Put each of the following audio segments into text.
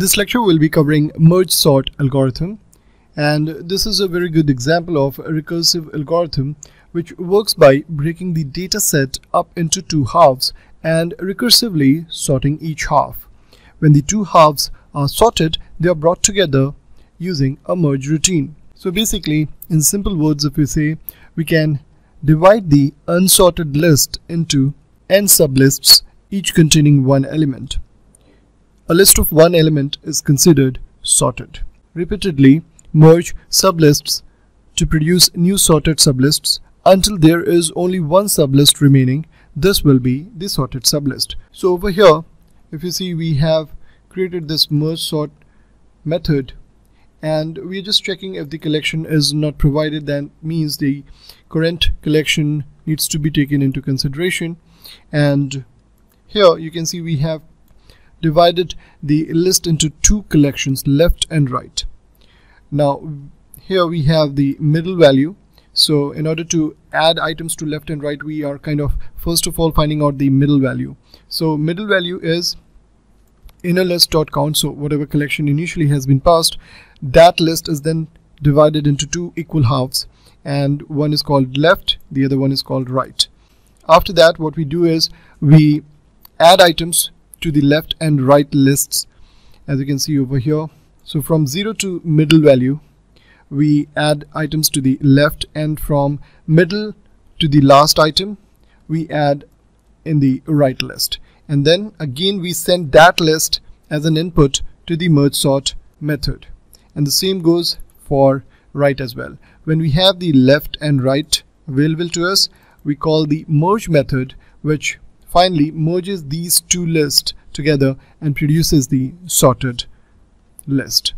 this lecture we'll be covering merge sort algorithm and this is a very good example of a recursive algorithm which works by breaking the data set up into two halves and recursively sorting each half. When the two halves are sorted, they are brought together using a merge routine. So basically, in simple words, if we say we can divide the unsorted list into n sublists, each containing one element. A list of one element is considered sorted. Repeatedly merge sublists to produce new sorted sublists until there is only one sublist remaining. This will be the sorted sublist. So over here, if you see we have created this merge sort method and we're just checking if the collection is not provided that means the current collection needs to be taken into consideration and here you can see we have divided the list into two collections left and right. Now here we have the middle value. So in order to add items to left and right we are kind of first of all finding out the middle value. So middle value is inner list dot count. So whatever collection initially has been passed that list is then divided into two equal halves. And one is called left the other one is called right. After that what we do is we add items to the left and right lists as you can see over here. So from 0 to middle value we add items to the left and from middle to the last item we add in the right list. And then again we send that list as an input to the merge sort method. And the same goes for right as well. When we have the left and right available to us we call the merge method which finally merges these two lists together and produces the sorted list.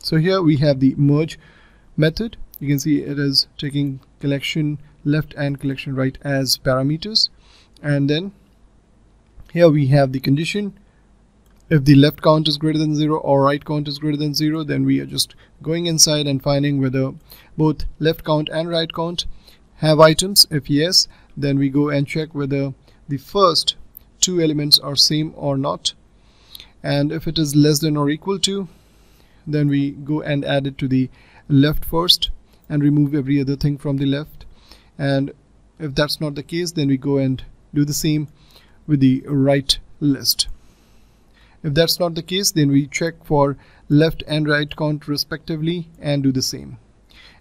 So here we have the merge method. You can see it is taking collection left and collection right as parameters. And then here we have the condition. If the left count is greater than 0 or right count is greater than 0 then we are just going inside and finding whether both left count and right count have items. If yes then we go and check whether the first two elements are same or not and if it is less than or equal to then we go and add it to the left first and remove every other thing from the left. And if that's not the case then we go and do the same with the right list. If that's not the case then we check for left and right count respectively and do the same.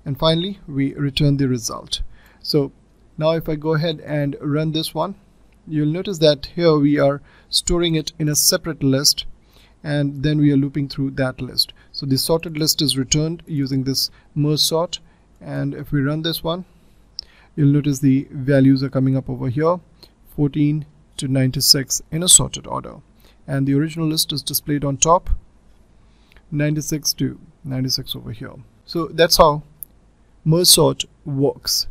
And finally we return the result. So now if I go ahead and run this one you'll notice that here we are storing it in a separate list and then we are looping through that list. So the sorted list is returned using this merge sort and if we run this one you'll notice the values are coming up over here 14 to 96 in a sorted order. And the original list is displayed on top 96 to 96 over here. So that's how merge sort works